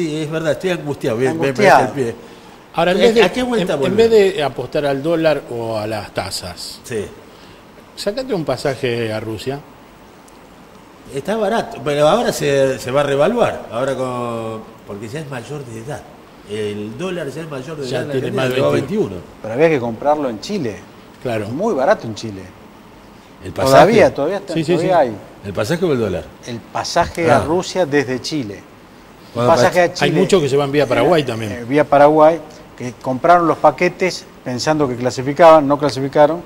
Sí, es verdad, estoy angustiado. Bien, me Angustiado. el pie. Ahora, en ¿A- vez, de, a qué vuelta en- vez de apostar al dólar o a las tasas, Sí. sacate un pasaje a Rusia. Está barato, pero ahora se, se va a revaluar. Ahora con. Porque ya es mayor de edad. El dólar ya es mayor de Ya edad. en tiene más de llegó a 21. 21. Pero había que comprarlo en Chile. Claro. Es muy barato en Chile. El pasaje. Todavía, todavía, está, Sí, sí, todavía sí. hay. ¿El pasaje o el dólar? El pasaje Ah. a Rusia desde Chile. Pasaje a Hay muchos que se van vía Paraguay también. eh, vía Paraguay, que compraron los paquetes pensando que clasificaban, no clasificaron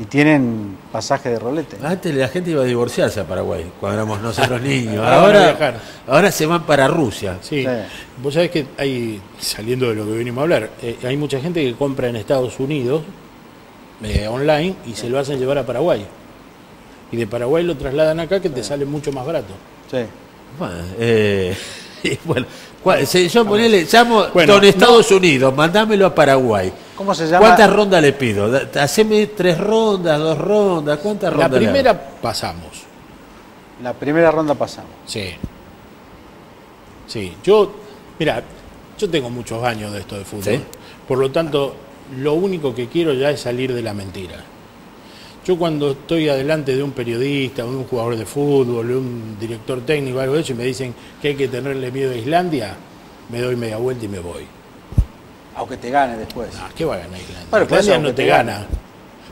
y tienen pasaje de rolete. Antes la gente iba a divorciarse a Paraguay, cuando éramos nosotros niños. Ahora Ahora, se van para Rusia. Sí. Sí. Vos sabés que hay, saliendo de lo que venimos a hablar, eh, hay mucha gente que compra en Estados Unidos eh, online y se lo hacen llevar a Paraguay. Y de Paraguay lo trasladan acá que te sale mucho más barato. Sí. Bueno, eh, bueno, ¿cuál- se- yo ponele, llamo Bueno, con Estados Unidos, mandámelo a Paraguay. ¿Cómo se llama? ¿Cuántas rondas le pido? Haceme tres rondas, dos rondas, ¿cuántas La rondas? le hago? primera pasamos. La primera ronda pasamos. Sí. Sí, yo, mira, yo tengo muchos años de esto de fútbol. Sí. Por lo tanto, lo único que quiero ya es salir de la mentira. Yo cuando estoy adelante de un periodista, de un jugador de fútbol, de un director técnico, algo de eso, y me dicen que hay que tenerle miedo a Islandia, me doy media vuelta y me voy. Aunque te gane después. Ah, ¿Qué va a ganar Islandia? Bueno, Islandia no aunque te te gana.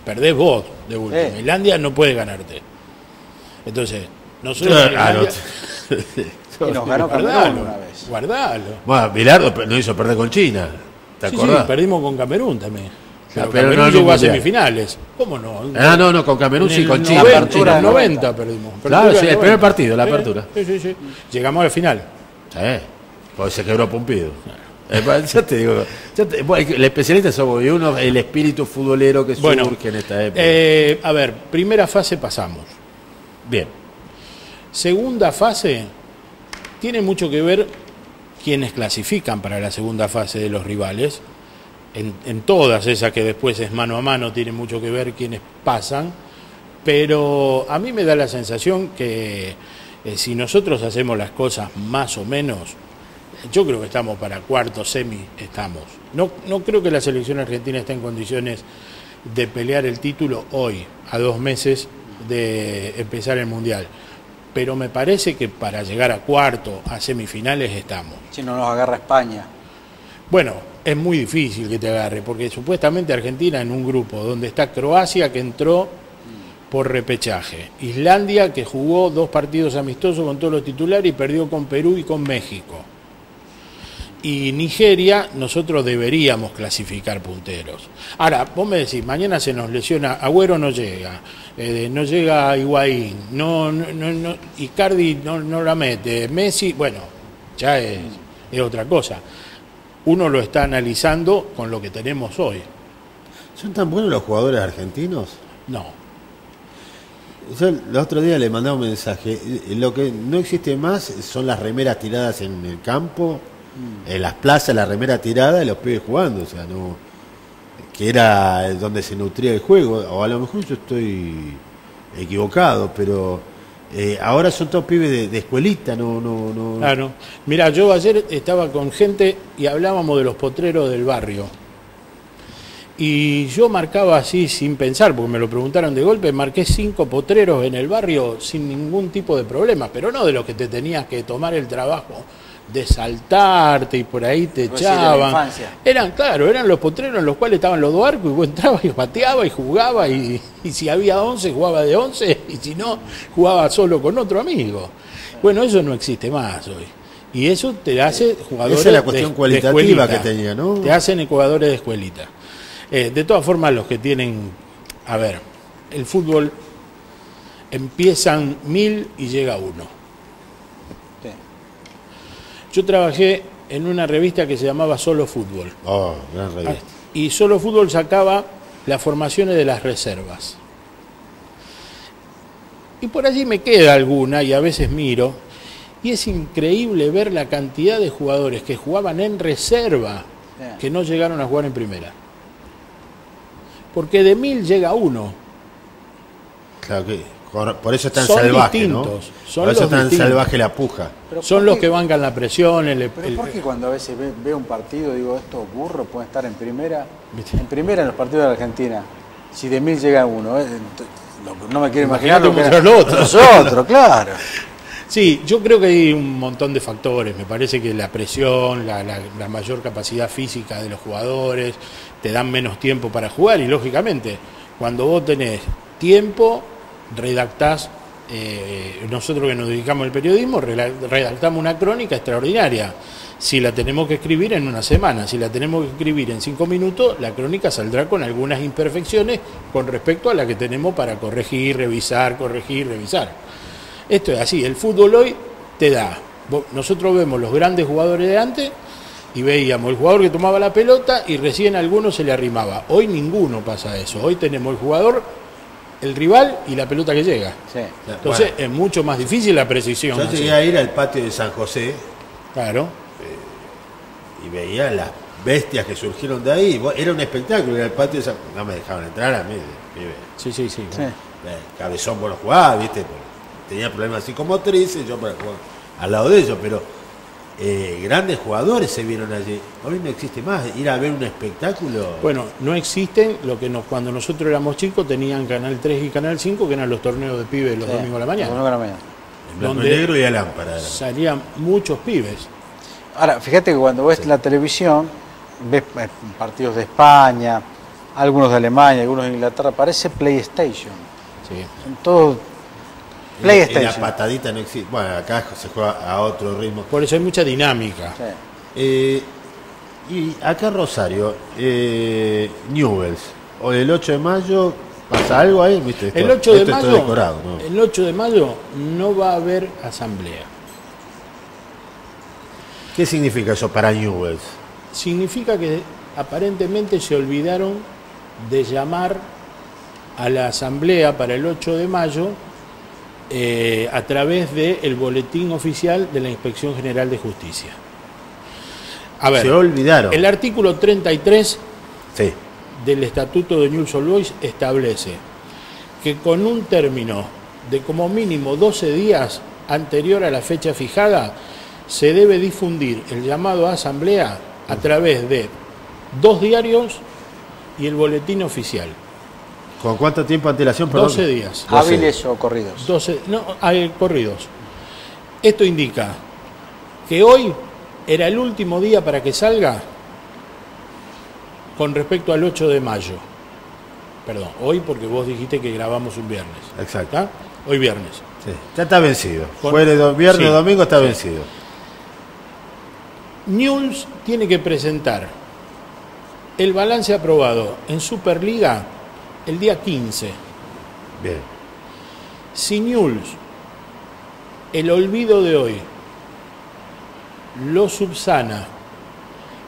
Perdés vos de último. Eh. Islandia no puede ganarte. Entonces, nosotros. Ah, no. Y nos ganó Camerún Guardalo, una vez. guardalo. Bueno, Bilardo no hizo perder con China. ¿Te Sí, acordás? sí, perdimos con Camerún también. Pero, pero Camerún no llegó a semifinales. ¿Cómo no? Ah, no, no, con Camerún sí, con. 90, China. en el 90 perdimos. Claro, sí, el primer partido, la apertura. Sí, sí, sí. Llegamos a la final. Sí, pues se quebró Pumpido. Eh, Ya te digo, ya te- bueno, el especialista somos y uno, el espíritu futbolero que Bueno, surge en esta época. eh, a ver, primera fase pasamos. Bien, Segunda fase tiene mucho que ver quienes clasifican para la segunda fase de los rivales. En, en todas esas que después es mano a mano, tiene mucho que ver quienes pasan. Pero a mí me da la sensación que eh, si nosotros hacemos las cosas más o menos, yo creo que estamos para cuarto, semi, estamos. No, no creo que la selección argentina esté en condiciones de pelear el título hoy, a dos meses de empezar el Mundial. Pero me parece que para llegar a cuarto, a semifinales estamos. Si no nos agarra España. Bueno, es muy difícil que te agarre, porque supuestamente Argentina en un grupo donde está Croacia que entró por repechaje, Islandia que jugó dos partidos amistosos con todos los titulares y perdió con Perú y con México. Y Nigeria, nosotros deberíamos clasificar punteros. Ahora, vos me decís, mañana se nos lesiona, Agüero no llega, eh, no llega Higuaín, no, no, no, no- Icardi no, no la mete, Messi, bueno, ya es, es otra cosa. Uno lo está analizando con lo que tenemos hoy. ¿son tan buenos los jugadores argentinos? No. Yo el otro día le mandaba un mensaje. eh, Lo que no existe más son las remeras tiradas en el campo, en las plazas, la remera tirada y los pibes jugando. O sea, no. Que era donde se nutría el juego. O a lo mejor yo estoy equivocado, pero eh, ahora son todos pibes de, de escuelita, no, no, no. Claro. Mira, yo ayer estaba con gente y hablábamos de los potreros del barrio. Y yo marcaba así sin pensar, porque me lo preguntaron de golpe, marqué cinco potreros en el barrio sin ningún tipo de problema, pero no de los que te tenías que tomar el trabajo de saltarte y por ahí te echaban. infancia. Eran, claro, eran los potreros en los cuales estaban los dos arcos y vos entrabas y pateaba y jugaba y, y si había 11 jugaba de 11 y si no jugaba solo con otro amigo. Bueno, eso no existe más hoy. Y eso te hace jugadores Esa es la de- cuestión de cualitativa escuelita. que tenía, ¿no? Te hacen jugadores de escuelita. Eh, de todas formas, los que tienen, a ver, el fútbol empiezan mil y llega uno. Yo trabajé en una revista que se llamaba Solo Fútbol. Oh, gran revista. Y Solo Fútbol sacaba las formaciones de las reservas. Y por allí me queda alguna y a veces miro. Y es increíble ver la cantidad de jugadores que jugaban en reserva que no llegaron a jugar en primera. Porque de mil llega uno. Claro que Por, por eso es tan Son salvaje, son por eso los es tan distintos. salvaje la puja. Son ¿por los que bancan la presión, el, Pero el- ¿por qué cuando a veces ve- veo un partido digo estos burros pueden estar en primera? ¿Viste? En primera en los partidos de la Argentina. Si de mil llega uno, ¿eh? No me quiero imaginar lo que contra era- los otros. Los otros, claro. Sí, yo creo que hay un montón de factores. Me parece que la presión, la, la- la mayor capacidad física de los jugadores, te dan menos tiempo para jugar y lógicamente, cuando vos tenés tiempo, redactás, eh, nosotros que nos dedicamos al periodismo, redactamos una crónica extraordinaria. Si la tenemos que escribir en una semana, si la tenemos que escribir en cinco minutos, la crónica saldrá con algunas imperfecciones con respecto a la que tenemos para corregir, revisar, corregir, revisar. Esto es así, el fútbol hoy te da. Nosotros vemos los grandes jugadores de antes y veíamos el jugador que tomaba la pelota y recién alguno se le arrimaba. Hoy ninguno pasa eso. Hoy tenemos el jugador, el rival y la pelota que llega. Sí. Entonces es mucho más difícil la precisión. Yo llegué a ir al patio de San José Claro. y veía las bestias que surgieron de ahí. Era un espectáculo, era el patio de San No me dejaban entrar a mí. Sí, sí, sí. Sí. Eh, Cabezón bueno jugaba, viste, Porque tenía problemas psicomotrices, yo para jugar al lado de ellos, pero eh, grandes jugadores se vieron allí. Hoy no existe más, ir a ver un espectáculo. Bueno, no existen lo que nos, cuando nosotros éramos chicos tenían Canal 3 y Canal 5, que eran los torneos de pibes los Sí, domingos de la los mañana. domingos de la mañana. en blanco y donde- negro y a lámpara. Salían muchos pibes. Ahora, fíjate que cuando ves la televisión, ves eh, partidos de España, algunos de Alemania, algunos de Inglaterra, parece PlayStation. Sí. Son todos Y la- y la PlayStation. patadita no existe. Bueno, acá se juega a otro ritmo. Por eso hay mucha dinámica. Sí. Eh, y acá en Rosario, eh, Newells, o el 8 de mayo, ¿pasa algo ahí? ¿Viste? Esto- El 8 de esto está mayo, decorado, ¿no? el 8 de mayo no va a haber asamblea. ¿Qué significa eso para Newells? Significa que aparentemente se olvidaron de llamar a la asamblea para el 8 de mayo eh, a través del boletín oficial de la Inspección General de Justicia. A ver, Se olvidaron. el artículo 33 Sí. del Estatuto de News Boys establece que con un término de como mínimo 12 días anterior a la fecha fijada, se debe difundir el llamado a asamblea a través de dos diarios y el boletín oficial. ¿Con cuánto tiempo de antelación? Perdón. 12 días. 12. Hábiles o corridos. 12, no, hay corridos. Esto indica que hoy era el último día para que salga con respecto al 8 de mayo. Perdón, hoy porque vos dijiste que grabamos un viernes. Exacto. ¿está? Hoy viernes. Sí, Ya está vencido. Con- Fue de do- viernes Sí, o domingo, está sí. vencido. News tiene que presentar el balance aprobado en Superliga el día 15. Bien. Si News, el olvido de hoy, lo subsana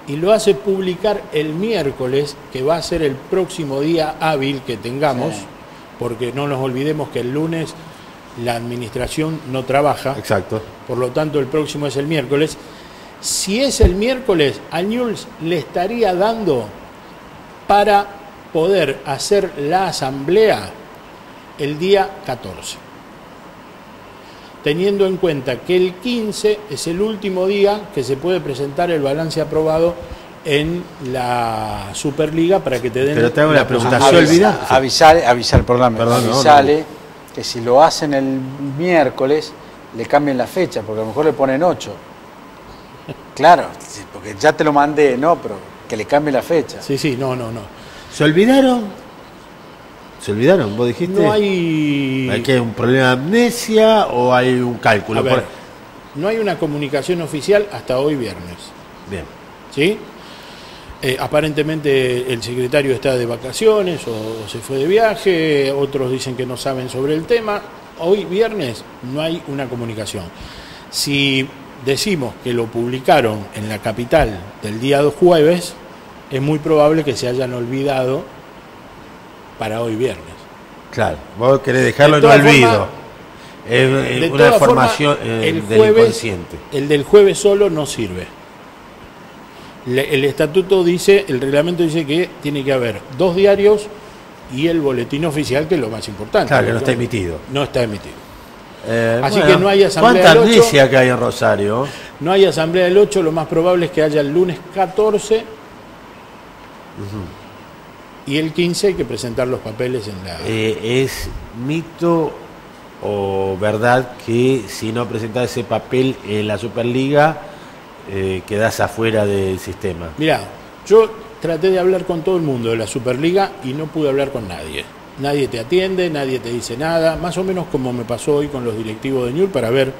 y lo hace publicar el miércoles, que va a ser el próximo día hábil que tengamos, Sí. porque no nos olvidemos que el lunes la administración no trabaja, Exacto. por lo tanto el próximo es el miércoles. Si es el miércoles, a News le estaría dando para poder hacer la asamblea el día 14. Teniendo en cuenta que el 15 es el último día que se puede presentar el balance aprobado en la Superliga para que te den Pero te hago la una pregunta. Avisar, avisar, perdón, Perdón, no, avisale que si lo hacen el miércoles, le cambien la fecha, porque a lo mejor le ponen 8. Claro, sí, porque ya te lo mandé, no, pero que le cambie la fecha. Sí, sí, no, no, no. ¿Se olvidaron? ¿Se olvidaron? ¿Vos dijiste? No hay... ¿Hay que un problema de amnesia o hay un cálculo? A ver, Por- no hay una comunicación oficial hasta hoy viernes. Bien. ¿sí? Eh, aparentemente el secretario está de vacaciones o, o se fue de viaje, otros dicen que no saben sobre el tema. Hoy viernes no hay una comunicación. Si decimos que lo publicaron en la capital del día dos jueves, es muy probable que se hayan olvidado para hoy viernes. Claro. Vos querés dejarlo De en olvido. Es De una formación eh, el del jueves- inconsciente. El del jueves solo no sirve. Le- El estatuto dice, el reglamento dice que tiene que haber dos diarios y el boletín oficial, que es lo más importante. Claro, que no está emitido. No está emitido. Eh, Así que no hay asamblea ¿Cuánta del ocho? amnesia que hay en Rosario? No hay asamblea del 8, lo más probable es que haya el lunes 14 y el 15 hay que presentar los papeles en la... Eh, ¿Es mito o verdad que si no presentás ese papel en la Superliga eh, quedás afuera del sistema? Mirá, yo traté de hablar con todo el mundo de la Superliga y no pude hablar con nadie. Nadie te atiende, nadie te dice nada, más o menos como me pasó hoy con los directivos de Ñul para ver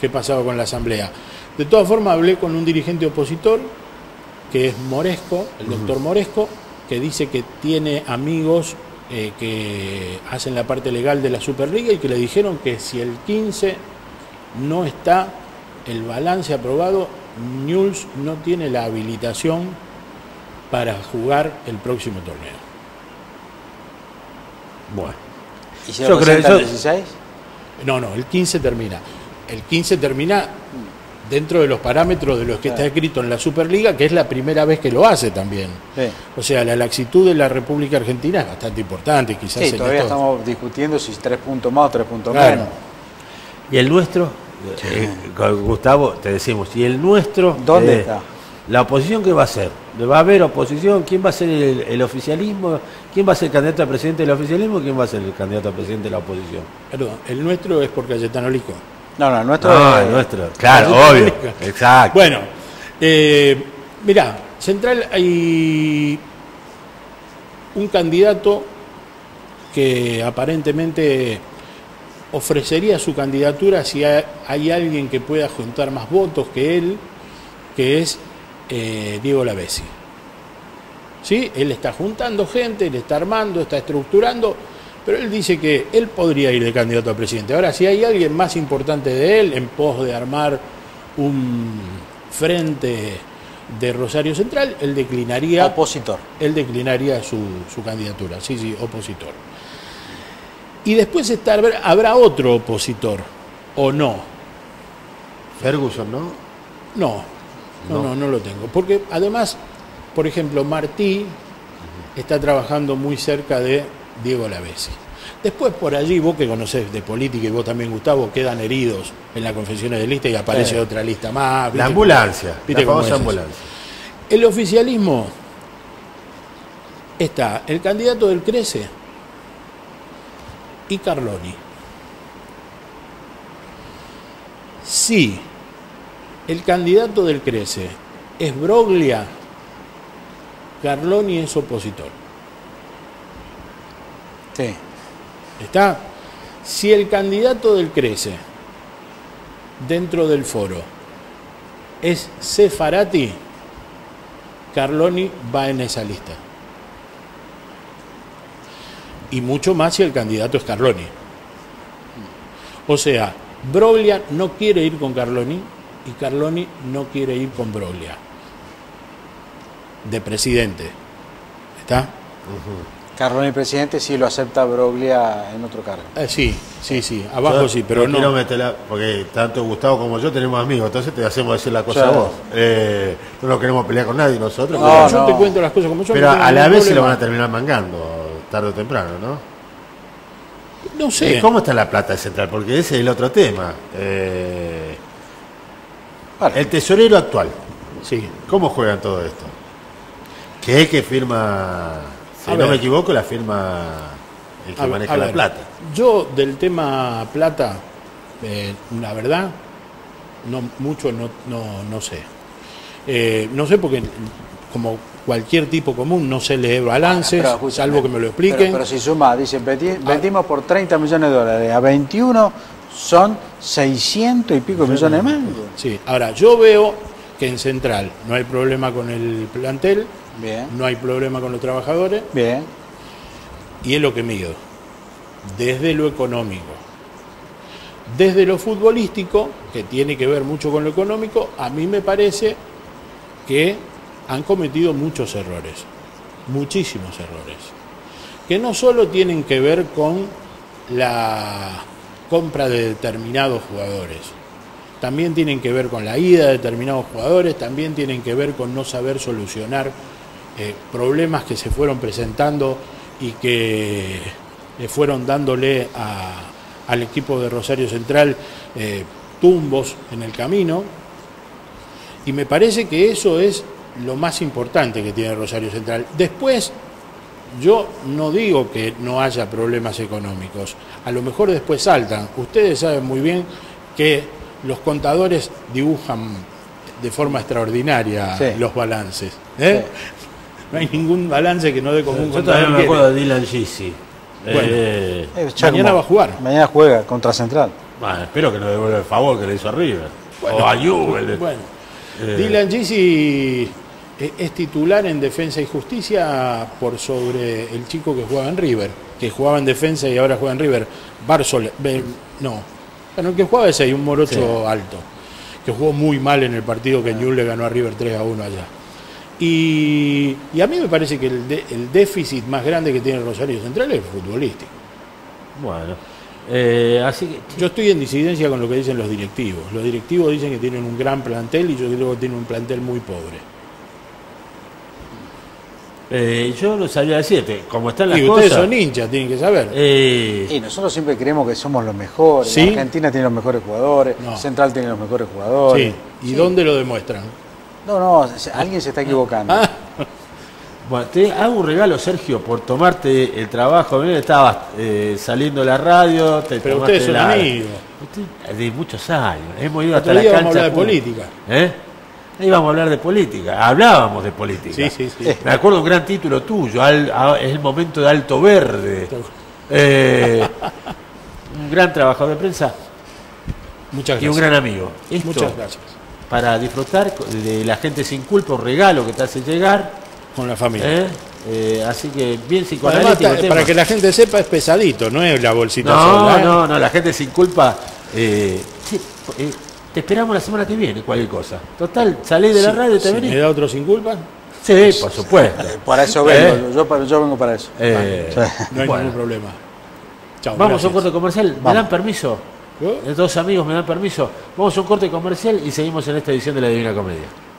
qué pasaba con la asamblea. De todas formas, hablé con un dirigente opositor, que es Moresco, el doctor Moresco, que dice que tiene amigos eh, que hacen la parte legal de la Superliga y que le dijeron que si el 15 no está el balance aprobado, Newell's no tiene la habilitación para jugar el próximo torneo. Bueno. ¿Y si Yo lo creo el eso- 16? No, no, el 15 termina. El 15 termina dentro de los parámetros de los que está escrito en la Superliga, que es la primera vez que lo hace también. Sí. O sea, la laxitud de la República Argentina es bastante importante, quizás Sí, todavía estamos discutiendo si tres puntos más o tres puntos Claro. menos. ¿Y el nuestro? Eh, Gustavo, te decimos, ¿y el nuestro? ¿Dónde Eh, está? ¿La oposición qué va a hacer? ¿Va a haber oposición? ¿Quién va a ser el, el oficialismo? ¿Quién va a ser el candidato a presidente del oficialismo? ¿Quién va a ser el candidato a presidente de la oposición? Perdón, el nuestro es por Cayetano Lico. No, no, nuestro No, el nuestro. Claro, obvio. Exacto. Bueno, eh, mirá, Central hay un candidato que aparentemente ofrecería su candidatura si hay, hay alguien que pueda juntar más votos que él, que es eh, Diego Lavesi. ¿Sí? Él está juntando gente, él está armando, está estructurando, pero él dice que él podría ir de candidato a presidente. Ahora, si hay alguien más importante de él en pos de armar un frente de Rosario Central, él declinaría, opositor. él declinaría su, su candidatura, sí, sí, opositor. Y después está, habrá otro opositor, o no. Ferguson, ¿no? No, no, no, no lo tengo. Porque además, por ejemplo, Martí está trabajando muy cerca de Diego Lavesi. Después por allí, vos que conocés de política y vos también, Gustavo, quedan heridos en la confesiones de lista y aparece otra lista más. La ¿viste ambulancia. La famosa es ambulancia. El oficialismo está el candidato del Crece y Carloni. Si el candidato del Crece es Broglia, Carloni es opositor. Sí. ¿Está? Si el candidato del Crece dentro del foro es Sefarati, Carloni va en esa lista. Y mucho más si el candidato es Carloni. O sea, Broglia no quiere ir con Carloni y Carloni no quiere ir con Broglia. De presidente. ¿Está? Carloni presidente sí lo acepta Broglia en otro cargo. Eh, sí, sí, sí. Abajo Yo sí, pero no. quiero meterla, porque tanto Gustavo como yo tenemos amigos, entonces te hacemos decir la cosa a vos. Eh, no nos queremos pelear con nadie nosotros, No, pero, yo no. te cuento las cosas como son. pero a la vez se lo van a terminar mangando, tarde o temprano, ¿no? No sé. Eh, ¿Cómo está la plata central? Porque ese es el otro tema. Eh, el tesorero actual, Sí. ¿cómo juegan todo esto? Que es que firma, si A no ver. me equivoco, la firma el que A maneja a la ver, plata. Yo del tema plata, eh, la verdad, no mucho no, no, no sé. Eh, no sé porque como cualquier tipo común no sé leer balances, Pero, salvo que me lo Pero, expliquen. pero si suma, dice, "Veti- vendimos por 30 millones de dólares, a 21 son 600 y pico millones de mangos. Sí. Ahora, yo veo que en Central no hay problema con el plantel, Bien, no hay problema con los trabajadores, bien. y es lo que mido, desde lo económico. Desde lo futbolístico, que tiene que ver mucho con lo económico, a mí me parece que han cometido muchos errores, muchísimos errores, que no solo tienen que ver con la compra de determinados jugadores, también tienen que ver con la ida de determinados jugadores, también tienen que ver con no saber solucionar eh, problemas que se fueron presentando y que le fueron dándole a- al equipo de Rosario Central eh, tumbos en el camino. Y me parece que eso es lo más importante que tiene Rosario Central. Después, yo no digo que no haya problemas económicos, a lo mejor después saltan. Ustedes saben muy bien que los contadores dibujan de forma extraordinaria Sí. los balances. ¿eh? No hay ningún balance que no dé como un Yo también me acuerdo de Dylan Gisi. Bueno. Eh, Eh, Mañana como- va a jugar. Mañana juega contra Central. bueno, espero que no devuelva el favor que le hizo a River. o a Juve. Bueno, Eh. Dylan eh, es titular en Defensa y Justicia por sobre el chico que jugaba en River, que jugaba en Defensa y ahora juega en River, Barsol, no, bueno, el que jugaba ese hay un morocho alto, que jugó muy mal en el partido que Newell le ganó a River 3 a 1 allá. Y, y a mí me parece que el, de- el déficit más grande que tiene Rosario Central es el futbolístico. Bueno, eh, así que. Yo estoy en disidencia con lo que dicen los directivos. Los directivos dicen que tienen un gran plantel y yo creo que tienen un plantel muy pobre. eh, yo lo sabía decirte, como están las Y ustedes cosas. son hinchas, tienen que saber. eh, Y nosotros siempre creemos que somos los mejores. Sí. Argentina tiene los mejores jugadores. No. Central tiene los mejores jugadores. sí. ¿Y dónde lo demuestran? No, no, alguien se está equivocando. Ah, Bueno, te hago un regalo, Sergio, por tomarte el trabajo. Bien, estabas eh, saliendo de la radio, te Pero tomaste ustedes son la- amigos. Usted- de muchos años. Hemos ido hasta la cancha. vamos a hablar de política. ¿Eh? Ahí vamos a hablar de política. Hablábamos de política. Sí, sí, sí. Me acuerdo un gran título tuyo. al- a- es el momento de Alto Verde. Eh, un gran trabajador de prensa Muchas y un gracias. gran amigo. Esto, Muchas gracias. Para disfrutar de la gente sin culpa, un regalo que te hace llegar. Con la familia. ¿eh? Eh, así que bien psicoanalítico. para que la gente sepa, es pesadito, no es la bolsita No, sola. ¿eh? no, no, la gente sin culpa. eh, sí, eh, te esperamos la semana que viene, cualquier cosa. Total, salís de la Sí, radio y te si venís. ¿Me da otro sin culpa? Sí, por supuesto. Para eso ¿Eh? vengo, yo, yo- yo vengo para eso. Eh. No hay Bueno. ningún problema. Vamos a un corte comercial. ¿Me Vamos. dan permiso? Los dos amigos me dan permiso. Vamos a un corte comercial y seguimos en esta edición de la Divina Comedia.